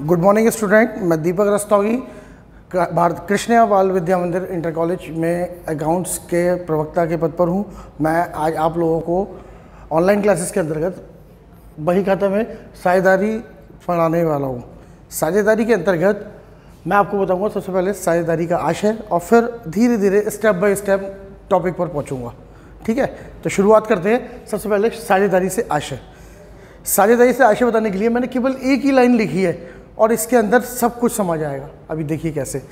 Good morning student मैं दीपक रस्तौगी भारत कृष्ण बाल विद्या मंदिर इंटर कॉलेज में अकाउंट्स के प्रवक्ता के पद पर हूँ। मैं आज आप लोगों को ऑनलाइन क्लासेस के अंतर्गत बही खाता में साझेदारी पढ़ाने वाला हूँ। साझेदारी के अंतर्गत मैं आपको बताऊँगा, सबसे पहले साझेदारी का आशय और फिर धीरे धीरे स्टेप बाय स्टेप टॉपिक पर पहुँचूँगा। ठीक है? तो शुरुआत करते हैं। सबसे पहले साझेदारी से आशय। साझेदारी से आशय बताने के लिए मैंने केवल एक ही लाइन लिखी है। और इसके अंदर सब कुछ समझ आएगा। अभी देखिए कैसे।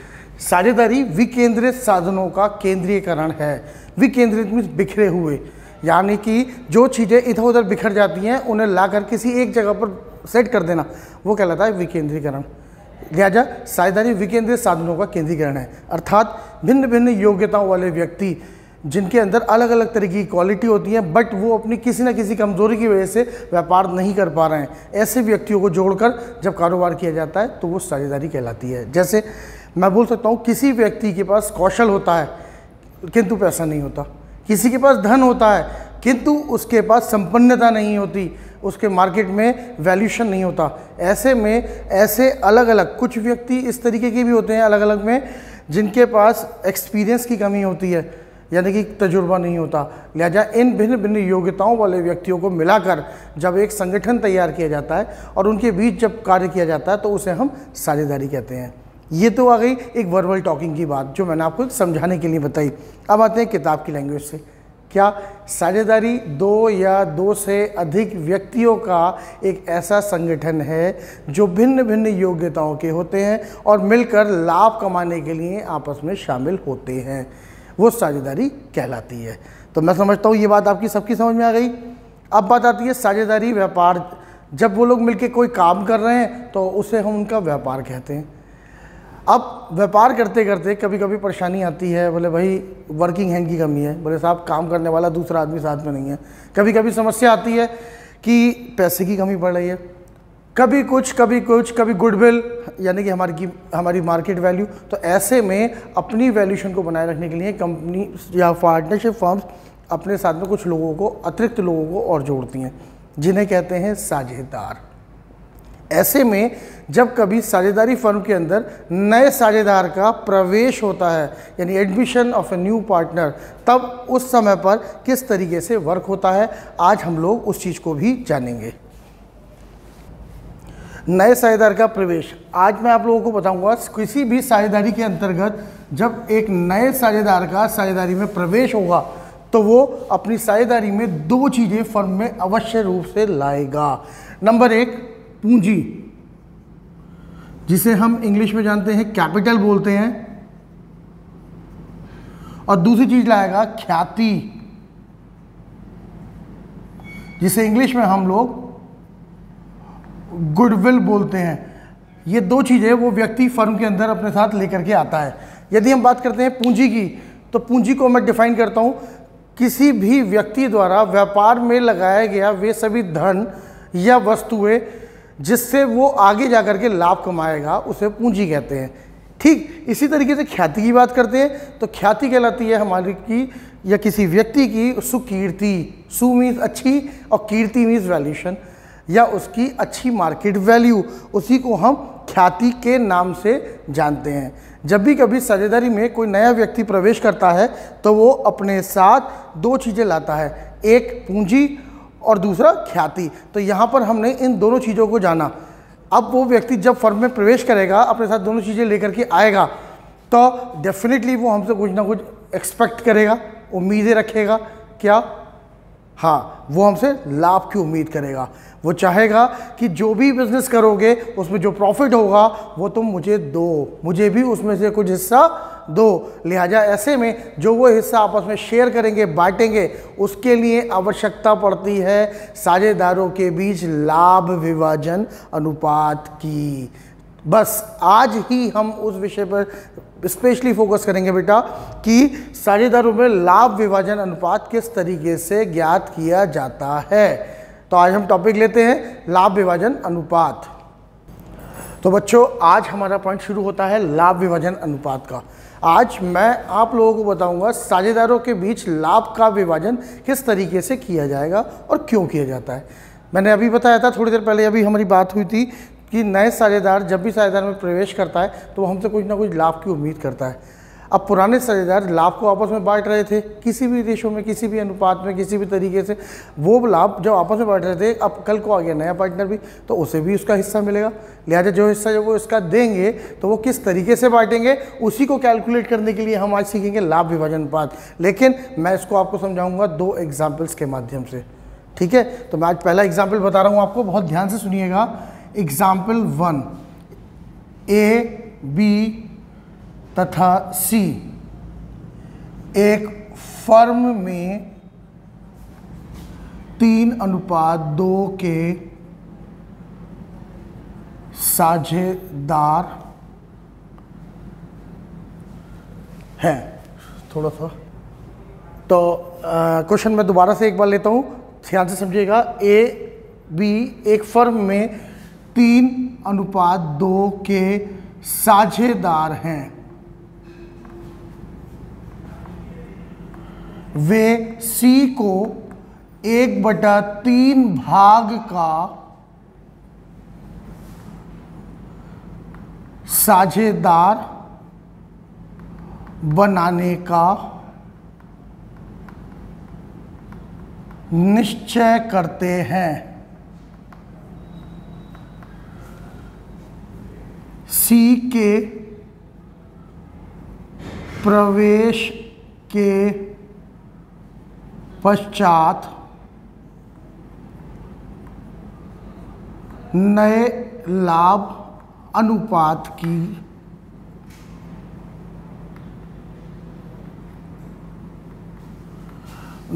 साझेदारी विकेंद्रित साधनों का केंद्रीयकरण है। विकेंद्रित मीन्स बिखरे हुए। यानी कि जो चीज़ें इधर उधर बिखर जाती हैं, उन्हें लाकर किसी एक जगह पर सेट कर देना। वो कहलाता है विकेंद्रीकरण। लिहाजा साझेदारी विकेंद्रित साधनों का केंद्रीकरण है। अर्थात भिन्न भिन्न योग्यताओं वाले व्यक्ति जिनके अंदर अलग अलग तरह की क्वालिटी होती है बट वो अपनी किसी न किसी कमज़ोरी की वजह से व्यापार नहीं कर पा रहे हैं। ऐसे व्यक्तियों को जोड़कर जब कारोबार किया जाता है तो वो साझेदारी कहलाती है। जैसे मैं बोल सकता हूँ, किसी व्यक्ति के पास कौशल होता है, किंतु पैसा नहीं होता। किसी के पास धन होता है, किंतु उसके पास संपन्नता नहीं होती, उसके मार्केट में वैल्यूशन नहीं होता। ऐसे में, ऐसे अलग अलग कुछ व्यक्ति इस तरीके के भी होते हैं अलग अलग में, जिनके पास एक्सपीरियंस की कमी होती है। यानी कि तजुर्बा नहीं होता। लिहाजा इन भिन्न भिन्न योग्यताओं वाले व्यक्तियों को मिलाकर जब एक संगठन तैयार किया जाता है और उनके बीच जब कार्य किया जाता है तो उसे हम साझेदारी कहते हैं। ये तो आ गई एक वर्बल टॉकिंग की बात, जो मैंने आपको समझाने के लिए बताई। अब आते हैं किताब की लैंग्वेज से। क्या साझेदारी दो या दो से अधिक व्यक्तियों का एक ऐसा संगठन है, जो भिन्न भिन्न योग्यताओं के होते हैं और मिलकर लाभ कमाने के लिए आपस में शामिल होते हैं? वो साझेदारी कहलाती है। तो मैं समझता हूँ ये बात आपकी सबकी समझ में आ गई। अब बात आती है साझेदारी व्यापार। जब वो लोग मिलके कोई काम कर रहे हैं तो उसे हम उनका व्यापार कहते हैं। अब व्यापार करते करते कभी कभी परेशानी आती है, बोले भाई वर्किंग हैंड की कमी है। बोले साहब, काम करने वाला दूसरा आदमी साथ में नहीं है। कभी कभी समस्या आती है कि पैसे की कमी पड़ रही है। कभी कुछ कभी कुछ, कभी गुडविल, यानी कि हमारी की, हमारी मार्केट वैल्यू तो ऐसे में अपनी वैल्यूशन को बनाए रखने के लिए कंपनी या पार्टनरशिप फर्म्स अपने साथ में कुछ लोगों को, अतिरिक्त लोगों को और जोड़ती हैं, जिन्हें कहते हैं साझेदार। ऐसे में जब कभी साझेदारी फर्म के अंदर नए साझेदार का प्रवेश होता है, यानी admission of a new partner तब उस समय पर किस तरीके से वर्क होता है, आज हम लोग उस चीज़ को भी जानेंगे। नए साझेदार का प्रवेश। आज मैं आप लोगों को बताऊँगा, किसी भी साझेदारी के अंतर्गत जब एक नए साझेदार का साझेदारी में प्रवेश होगा तो वो अपनी साझेदारी में दो चीज़ें फर्म में अवश्य रूप से लाएगा। नंबर एक, पूंजी। जिसे हम इंग्लिश में जानते हैं कैपिटल बोलते हैं। और दूसरी चीज़ लाएगा ख्याति। जिसे इंग्लिश में हम लोग गुडविल बोलते हैं। ये दो चीज़ें वो व्यक्ति फर्म के अंदर अपने साथ लेकर के आता है। यदि हम बात करते हैं पूंजी की तो पूंजी को मैं डिफाइन करता हूँ। किसी भी व्यक्ति द्वारा व्यापार में लगाया गया वे सभी धन या वस्तुएँ जिससे वो आगे जा के लाभ कमाएगा, उसे पूंजी कहते हैं। ठीक, इसी तरीके से ख्याति की बात करते हैं तो ख्याति कहलाती है हमारी की या किसी व्यक्ति की सुकीर्ति सु मीन्स अच्छी और कीर्ति मीन्स वैल्यूशन या उसकी अच्छी मार्केट वैल्यू उसी को हम ख्याति के नाम से जानते हैं। जब भी कभी साझेदारी में कोई नया व्यक्ति प्रवेश करता है तो वो अपने साथ दो चीज़ें लाता है, एक पूंजी और दूसरा ख्याति। तो यहाँ पर हमने इन दोनों चीज़ों को जाना। अब वो व्यक्ति जब फर्म में प्रवेश करेगा, अपने साथ दोनों चीज़ें लेकर के आएगा तो डेफिनेटली वो हमसे कुछ ना कुछ एक्सपेक्ट करेगा, उम्मीदें रखेगा, क्या? हाँ वो हमसे लाभ की उम्मीद करेगा। वो चाहेगा कि जो भी बिज़नेस करोगे, उसमें जो प्रॉफिट होगा, वो तुम मुझे दो। मुझे भी उसमें से कुछ हिस्सा दो। लिहाजा ऐसे में जो वो हिस्सा आपस में शेयर करेंगे, बांटेंगे, उसके लिए आवश्यकता पड़ती है साझेदारों के बीच लाभ विभाजन अनुपात की। बस आज ही हम उस विषय पर स्पेशली फोकस करेंगे बेटा कि साझेदारों में लाभ विभाजन अनुपात किस तरीके से ज्ञात किया जाता है। तो आज हम टॉपिक लेते हैं लाभ विभाजन अनुपात। तो बच्चों, आज हमारा पॉइंट शुरू होता है लाभ विभाजन अनुपात का। आज मैं आप लोगों को बताऊँगा साझेदारों के बीच लाभ का विभाजन किस तरीके से किया जाएगा और क्यों किया जाता है। मैंने अभी बताया था, थोड़ी देर पहले अभी हमारी बात हुई थी कि नए साझेदार, जब भी साझेदार में प्रवेश करता है तो हमसे कुछ ना कुछ लाभ की उम्मीद करता है। अब पुराने साझेदार लाभ को आपस में बांट रहे थे, किसी भी रेशो में, किसी भी अनुपात में, किसी भी तरीके से, वो लाभ जब आपस में बांट रहे थे, अब कल को आ गया नया पार्टनर भी तो उसे भी उसका हिस्सा मिलेगा। लिहाजा जो हिस्सा जो वो इसका देंगे तो वो किस तरीके से बांटेंगे, उसी को कैलकुलेट करने के लिए हम आज सीखेंगे लाभ विभाजन अनुपात लेकिन मैं इसको आपको समझाऊँगा दो एग्जाम्पल्स के माध्यम से। ठीक है? तो मैं आज पहला एग्ज़ाम्पल बता रहा हूँ आपको, बहुत ध्यान से सुनिएगा। एग्ज़ाम्पल वन ए बी तथा सी। एक फर्म में तीन अनुपात दो के साझेदार हैं। थोड़ा सा। तो क्वेश्चन मैं दोबारा से एक बार लेता हूँ। ध्यान से समझिएगा। ए बी एक फर्म में तीन अनुपात दो के साझेदार हैं। वे सी को एक बटा तीन भाग का साझेदार बनाने का निश्चय करते हैं। सी के प्रवेश के पश्चात नए लाभ अनुपात की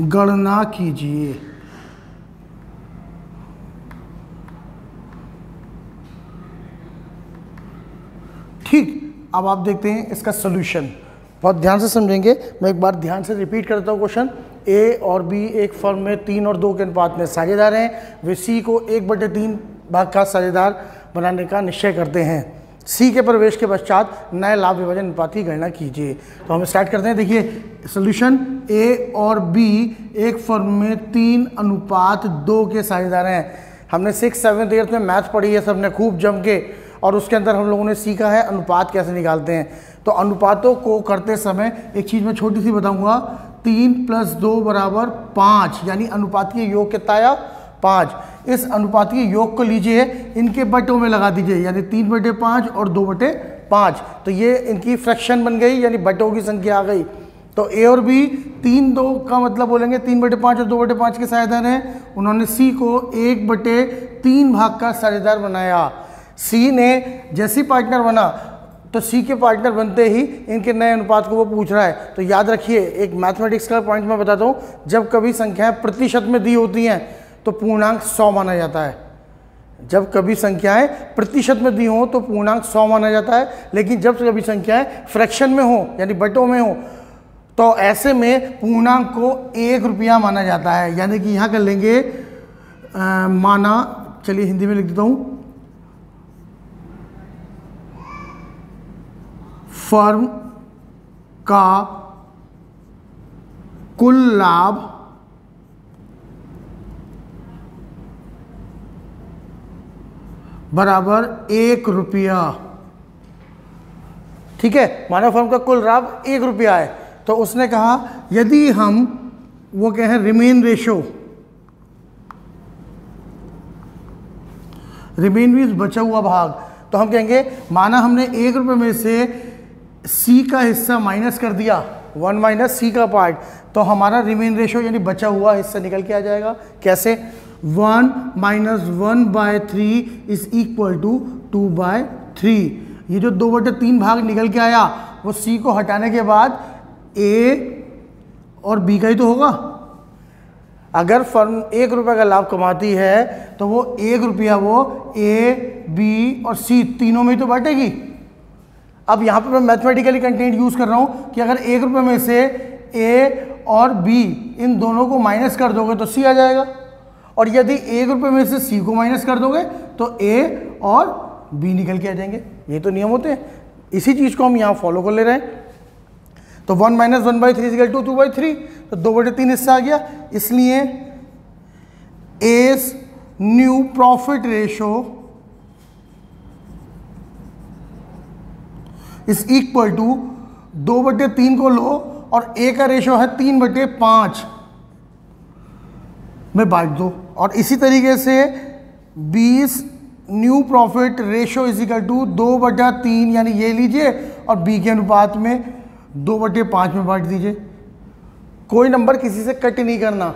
गणना कीजिए। ठीक, अब आप देखते हैं इसका सोल्यूशन बहुत ध्यान से समझेंगे। मैं एक बार ध्यान से रिपीट करता हूँ क्वेश्चन ए और बी एक फर्म में तीन और दो के अनुपात में साझेदार हैं। वे सी को एक बटे तीन भाग का साझेदार बनाने का निश्चय करते हैं। सी के प्रवेश के पश्चात नए लाभ विभाजन अनुपात की गणना कीजिए। तो हम स्टार्ट करते हैं। देखिए सोल्यूशन ए और बी एक फर्म में तीन अनुपात दो के साझेदार हैं। हमने सिक्स सेवन्थ एट्थ में मैथ पढ़ी है सबने खूब जम के और उसके अंदर हम लोगों ने सीखा है, अनुपात कैसे निकालते हैं? तो अनुपातों को करते समय एक चीज़ मैं छोटी सी बताऊँगा। तीन प्लस दो बराबर पाँच, यानी अनुपातीय योग कितना आया? पाँच। इस अनुपातीय योग को लीजिए, इनके बटों में लगा दीजिए, यानी तीन बटे पाँच और दो बटे पाँच। तो ये इनकी फ्रैक्शन बन गई, यानी बटों की संख्या आ गई। तो ए और बी, तीन दो का मतलब बोलेंगे, तीन बटे पाँच और दो बटे पाँच के साझेदार हैं। उन्होंने सी को एक बटे तीन भाग का साझेदार बनाया। सी ने जैसी पार्टनर बना तो सी के पार्टनर बनते ही इनके नए अनुपात को वो पूछ रहा है। तो याद रखिए एक मैथमेटिक्स का पॉइंट मैं बताता हूँ जब कभी संख्याएँ प्रतिशत में दी होती हैं तो पूर्णांक सौ माना जाता है। जब कभी संख्याएँ प्रतिशत में दी हों तो पूर्णांक सौ माना जाता है। लेकिन जब कभी संख्याएँ फ्रैक्शन में हो यानी बटों में हो तो ऐसे में पूर्णांक को एक रुपया माना जाता है। यानी कि यहाँ कर लेंगे आ, माना चलिए हिंदी में लिख देता हूँ। फर्म का कुल लाभ बराबर एक रुपया। ठीक है? मानव फर्म का कुल लाभ एक रुपया है। तो उसने कहा, यदि हम, वो कहें रिमेन रेशो। रिमेन मीन्स बचा हुआ भाग। तो हम कहेंगे, माना हमने एक रुपये में से सी का हिस्सा माइनस कर दिया वन माइनस सी का पार्ट तो हमारा रिमेन रेशो यानी बचा हुआ हिस्सा निकल के आ जाएगा। कैसे? One minus one by three is equal to two by three ये जो दो बटे तीन भाग निकल के आया, वो सी को हटाने के बाद ए और बी का ही तो होगा। अगर फर्म एक रुपये का लाभ कमाती है तो वो एक रुपया वो ए बी और सी तीनों में ही तो बांटेगी। अब यहाँ पर मैं मैथमेटिकली कंटेंट यूज़ कर रहा हूँ कि अगर एक रुपये में से ए और बी इन दोनों को माइनस कर दोगे तो सी आ जाएगा। और यदि एक रुपये में से सी को माइनस कर दोगे तो ए और बी निकल के आ जाएँगे। ये तो नियम होते हैं। इसी चीज़ को हम यहाँ फॉलो कर ले रहे हैं। तो one minus one by three is equal to two by three तो दो बटे तीन हिस्सा आ गया। इसलिए A's new profit ratio is equal to दो बटे तीन को लो और ए का रेशो है तीन बटे पाँच। में बांट दो। और इसी तरीके से B's new profit ratio is equal to दो बटा तीन, यानी ये लीजिए और बी के अनुपात में दो बटे पाँच में बांट दीजिए। कोई नंबर किसी से कट नहीं करना।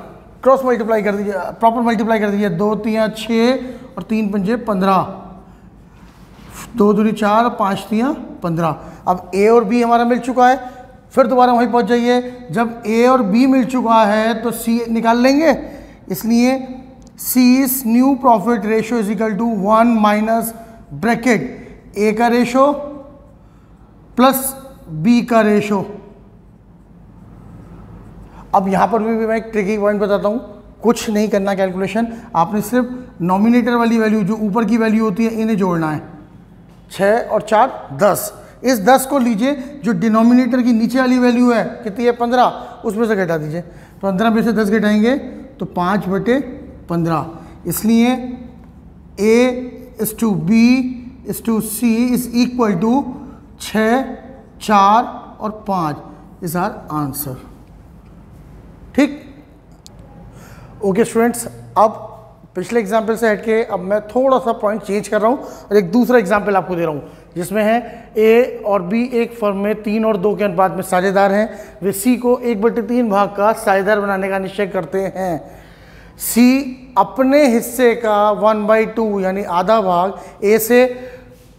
क्रॉस मल्टीप्लाई कर दीजिए प्रॉपर मल्टीप्लाई कर दीजिए। दो तिया छः और तीन पंजे पंद्रह। दो दूरी चार, पाँच तिया पंद्रह। अब ए और बी हमारा मिल चुका है, फिर दोबारा वहीं पहुँच जाइए। जब ए और बी मिल चुका है तो सी निकाल लेंगे। इसलिए C is new profit ratio is equal to one minus bracket A का रेशो प्लस बी का रेशो अब यहाँ पर भी मैं एक ट्रिकी पॉइंट बताता हूँ। कुछ नहीं करना कैलकुलेशन आपने सिर्फ़ नॉमिनेटर वाली वैल्यू जो ऊपर की वैल्यू होती है, इन्हें जोड़ना है। छः और चार, दस। इस दस को लीजिए, जो डिनोमिनेटर की नीचे वाली वैल्यू है, कितनी है? पंद्रह। उसमें से घटा दीजिए। पंद्रह में से दस घटाएँगे तो पाँच बटे पंद्रह। इसलिए A is to B is to C is equal to छ चार और पाँच इज़ आर आंसर ठीक? ओके स्टूडेंट्स अब पिछले एग्ज़ाम्पल से हट के अब मैं थोड़ा सा पॉइंट चेंज कर रहा हूँ और एक दूसरा एग्ज़ाम्पल आपको दे रहा हूँ, जिसमें है ए और बी एक फर्म में तीन और दो के अनुपात में साझेदार हैं। वे सी को एक बटे तीन भाग का साझेदार बनाने का निश्चय करते हैं। सी अपने हिस्से का वन बाई टू यानी आधा भाग ए से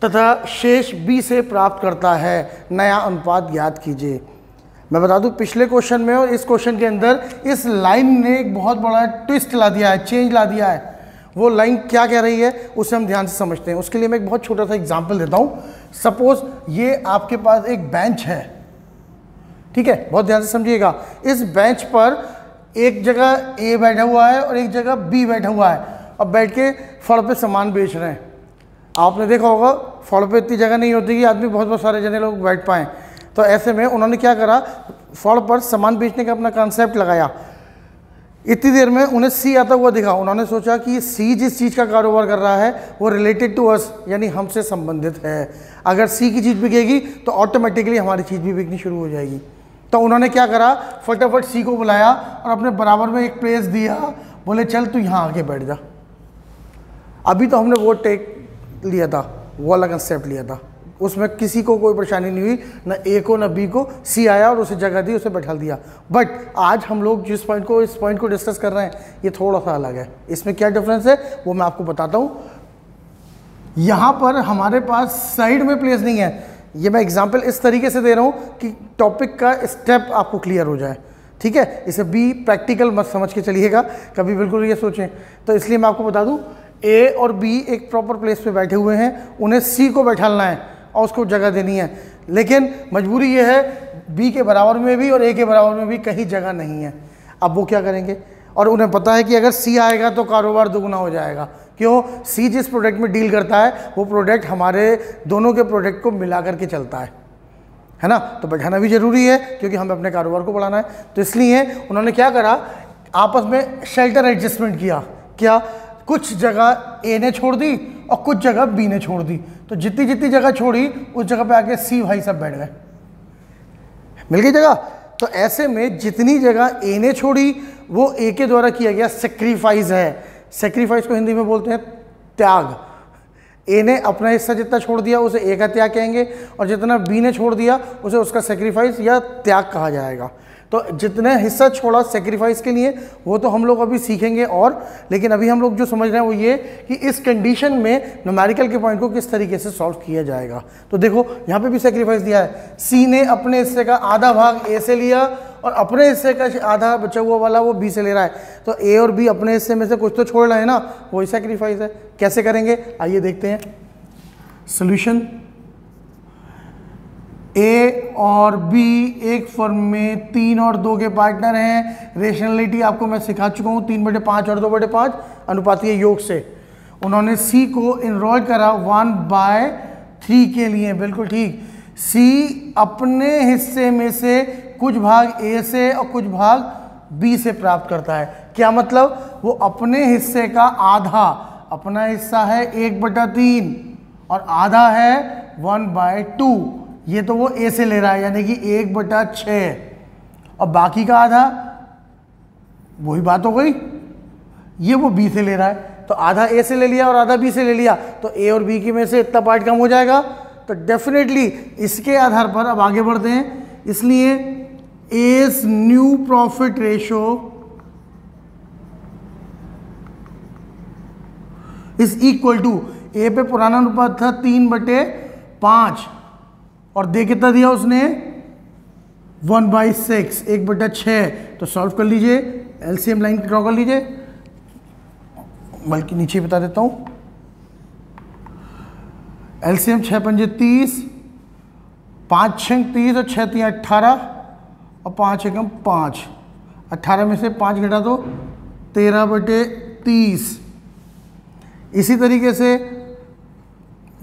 तथा शेष बी से प्राप्त करता है। नया अनुपात ज्ञात कीजिए। मैं बता दूँ, पिछले क्वेश्चन में और इस क्वेश्चन के अंदर, इस लाइन ने एक बहुत बड़ा ट्विस्ट ला दिया है चेंज ला दिया है। वो लाइन क्या कह रही है, उसे हम ध्यान से समझते हैं। उसके लिए मैं एक बहुत छोटा सा एग्ज़ाम्पल देता हूँ। सपोज़ ये आपके पास एक बेंच है। ठीक है, बहुत ध्यान से समझिएगा। इस बेंच पर एक जगह ए बैठा हुआ है और एक जगह बी बैठा हुआ है। अब बैठ के फड़ पे सामान बेच रहे हैं। आपने देखा होगा फड़ पे इतनी जगह नहीं होती कि आदमी बहुत बहुत सारे जने लोग बैठ पाएँ। तो ऐसे में उन्होंने क्या करा? फड़ पर सामान बेचने का अपना कॉन्सेप्ट लगाया। इतनी देर में उन्हें सी आता हुआ दिखा। उन्होंने सोचा कि सी जिस चीज़ का कारोबार कर रहा है, वो रिलेटेड टू अस यानी हमसे संबंधित है। अगर सी की चीज़ बिकेगी तो ऑटोमेटिकली हमारी चीज़ भी बिकनी शुरू हो जाएगी। तो उन्होंने क्या करा? फटाफट सी को बुलाया और अपने बराबर में एक प्लेस दिया। बोले, चल तू यहाँ आके बैठ जा। अभी तो हमने वो टेक लिया था, वो वाला कंसेप्ट लिया था। उसमें किसी को कोई परेशानी नहीं हुई, ना ए को, ना बी को। सी आया और उसे जगह दी, उसे बैठा दिया। बट आज हम लोग जिस पॉइंट को, इस पॉइंट को डिस्कस कर रहे हैं, ये थोड़ा सा अलग है। इसमें क्या डिफरेंस है, वो मैं आपको बताता हूँ। यहाँ पर हमारे पास साइड में प्लेस नहीं है। ये मैं एग्ज़ाम्पल इस तरीके से दे रहा हूँ कि टॉपिक का स्टेप आपको क्लियर हो जाए। ठीक है? इसे बी प्रैक्टिकल मत समझ के चलिएगा। कभी बिल्कुल ये सोचें। तो इसलिए मैं आपको बता दूँ ए और बी एक प्रॉपर प्लेस पे बैठे हुए हैं। उन्हें सी को बैठाना है। और उसको जगह देनी है। लेकिन मजबूरी ये है बी के बराबर में भी और ए के बराबर में भी कहीं जगह नहीं है। अब वो क्या करेंगे? और उन्हें पता है कि अगर सी आएगा तो कारोबार दोगुना हो जाएगा। क्यों? सी जिस प्रोडक्ट में डील करता है, वो प्रोडक्ट हमारे दोनों के प्रोडक्ट को मिला करके चलता है। है ना? तो बैठाना भी ज़रूरी है, क्योंकि हमें अपने कारोबार को बढ़ाना है। तो इसलिए उन्होंने क्या करा? आपस में शेल्टर एडजस्टमेंट किया। क्या? कुछ जगह ए ने छोड़ दी और कुछ जगह बी ने छोड़ दी। तो जितनी जितनी जगह छोड़ी, उस जगह पे आके सी भाई सब बैठ गए। मिल गई जगह? तो ऐसे में जितनी जगह ए ने छोड़ी, वो ए के द्वारा किया गया सेक्रीफाइस है। सेक्रीफाइस को हिंदी में बोलते हैं त्याग। ए ने अपना हिस्सा जितना छोड़ दिया, उसे ए का त्याग कहेंगे, और जितना बी ने छोड़ दिया, उसे उसका सेक्रीफाइस या त्याग कहा जाएगा। तो जितने हिस्सा छोड़ा सेक्रीफाइस के लिए, वो तो हम लोग अभी सीखेंगे और, लेकिन अभी हम लोग जो समझ रहे हैं वो ये कि इस कंडीशन में नोमेरिकल के पॉइंट को किस तरीके से सॉल्व किया जाएगा। तो देखो, यहाँ पे भी सेक्रीफाइस दिया है। सी ने अपने हिस्से का आधा भाग ए से लिया और अपने हिस्से का आधा बचा हुआ वाला वो बी से ले रहा है। तो ए और बी अपने हिस्से में से कुछ तो छोड़ रहे हैं ना, वही सेक्रीफाइस है। कैसे करेंगे? आइए देखते हैं। सोल्यूशन ए और बी एक फर्म में तीन और दो के पार्टनर हैं। रेशनलिटी आपको मैं सिखा चुका हूँ। तीन बटे पाँच और दो बटे पाँच अनुपातीय योग से। उन्होंने सी को इनरोल करा वन बाय थ्री के लिए। बिल्कुल ठीक। सी अपने हिस्से में से कुछ भाग ए से और कुछ भाग बी से प्राप्त करता है। क्या मतलब? वो अपने हिस्से का आधा, अपना हिस्सा है एक बटा तीन और आधा है वन बाय टू ये तो वो ए से ले रहा है, यानी कि एक बटा छ और बाकी का आधा, वही बात हो गई। ये वो बी से ले रहा है तो आधा ए से ले लिया और आधा बी से ले लिया तो ए और बी की में से इतना पार्ट कम हो जाएगा। तो डेफिनेटली इसके आधार पर अब आगे बढ़ते हैं। इसलिए A's new profit ratio is equal to A पे पुराना अनुपात था तीन बटे पाँच। और दे कितना दिया उसने? वन बाई सिक्स, एक बटा छ तो सॉल्व कर लीजिए, एलसीएम लाइन ड्रॉ कर लीजिए। बल्कि नीचे बता देता हूँ। एलसीएम छः पंजे तीस, पाँच छः तीस और छः तीन अट्ठारह, और पाँच एकम पाँच। अट्ठारह में से पाँच घटा दो, तेरह बटे तीस। इसी तरीके से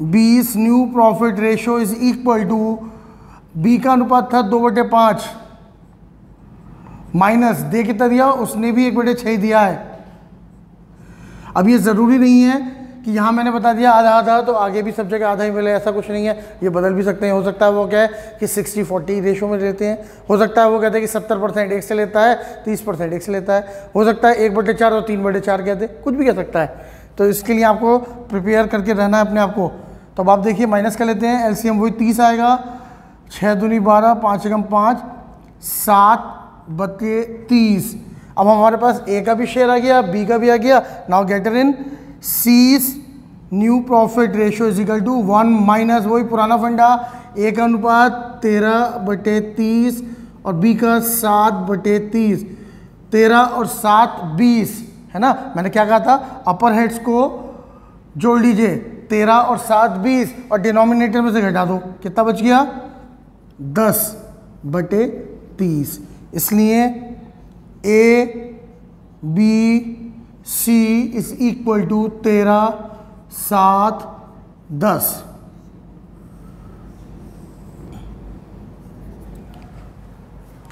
B's new profit ratio is equal to B का अनुपात था दो बटे पाँच। माइनस, दे कितना दिया? उसने भी एक बटे छः दिया है। अब ये ज़रूरी नहीं है कि यहाँ मैंने बता दिया आधा आधा तो आगे भी सब जगह आधा ही मिले, ऐसा कुछ नहीं है। ये बदल भी सकते हैं। हो सकता है वो क्या है कि 60 40 रेशो में लेते हैं। हो सकता है वो कहते हैं कि 70 परसेंट एक से लेता है 30 परसेंट एक से लेता है। हो सकता है एक बटे चार और तीन बटे चार कहते कुछ भी कह सकता है। तो इसके लिए आपको प्रिपेयर करके रहना है अपने आप को। तो अब आप देखिए माइनस कर लेते हैं एलसीएम वही तीस आएगा। छः दूनी बारह, पाँच एकम पाँच, सात बत्ते तीस। अब हमारे पास ए का भी शेयर आ गया बी का भी आ गया। Now getting C's new profit ratio is equal to one minus वही पुराना फंडा। ए का अनुपात तेरह बटे तीस और बी का सात बटे तीस। तेरह और सात बीस। है ना? मैंने क्या कहा था? अपर हेड्स को जोड़ लीजिए। तेरह और सात, बीस और डिनोमिनेटर में से घटा दो। कितना बच गया? दस बटे तीस। इसलिए A B C is equal to तेरह, सात, दस।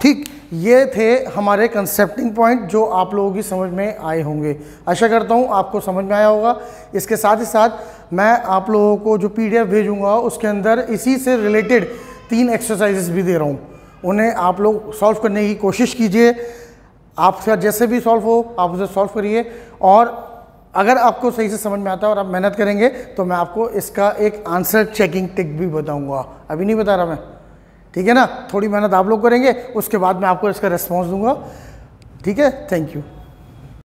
ठीक, ये थे हमारे कंसेप्टिंग पॉइंट जो आप लोगों की समझ में आए होंगे। आशा करता हूँ आपको समझ में आया होगा। इसके साथ ही साथ मैं आप लोगों को जो पीडीएफ भेजूँगा, उसके अंदर इसी से रिलेटेड तीन एक्सरसाइजेस भी दे रहा हूँ। उन्हें आप लोग सॉल्व करने की कोशिश कीजिए। आपका जैसे भी सॉल्व हो, आप उसे सॉल्व करिए। और अगर आपको सही से समझ में आता है और आप मेहनत करेंगे तो मैं आपको इसका एक आंसर चेकिंग टिक भी बताऊँगा। अभी नहीं बता रहा मैं। ठीक है ना? थोड़ी मेहनत आप लोग करेंगे, उसके बाद मैं आपको इसका रिस्पॉन्स दूँगा। ठीक है? Thank you